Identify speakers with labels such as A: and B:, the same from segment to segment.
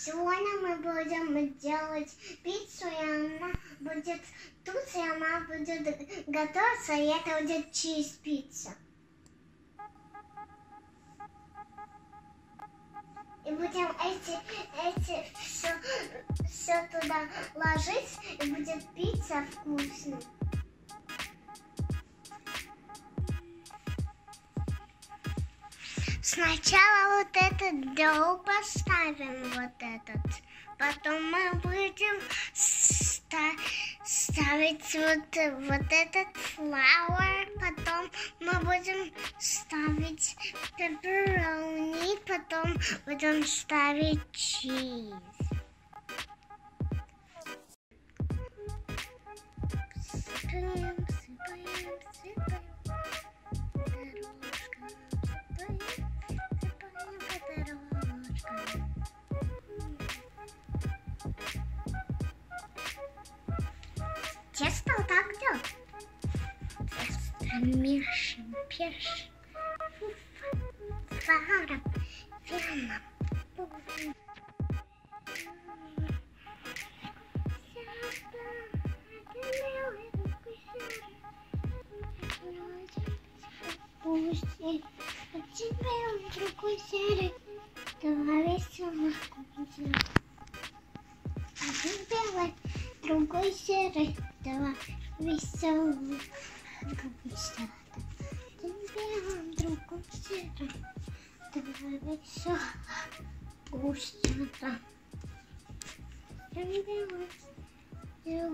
A: Сегодня мы будем делать пиццу, и она будет тут, и она будет готовиться, и это будет чиз пицца. И будем эти, эти все, все туда ложить, и будет пицца вкусная. Сначала вот этот доу поставим, вот этот. Потом мы будем ста ставить вот, вот этот флауэр. Потом мы будем ставить пепперони. Потом будем ставить чиз. Тесто мешаем, пешим. Фаром, феном. Пусть тебя другой серый, давай весело купить. Другой серый, два веселых conquistata. Dentro conquistata. Attraverso gustata. Io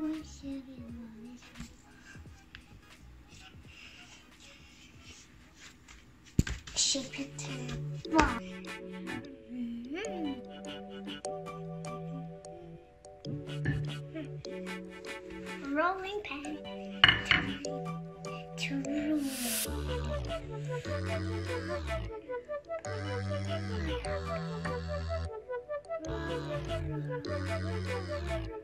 A: Rolling pin. Thank you.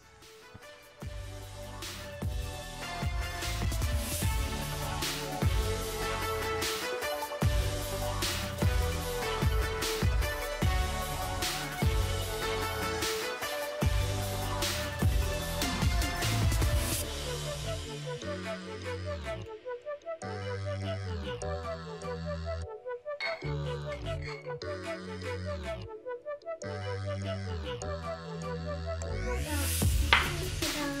A: Ta-da!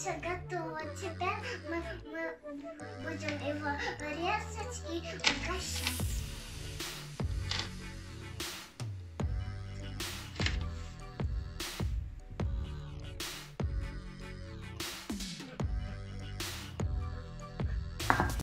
A: пицца готова. Теперь мы, мы будем его резать и угощать.